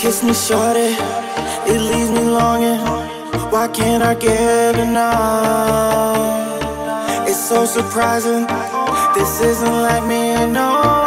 kiss me, shorty. It leaves me longing. Why can't I get enough? It's so surprising. This isn't like me, no.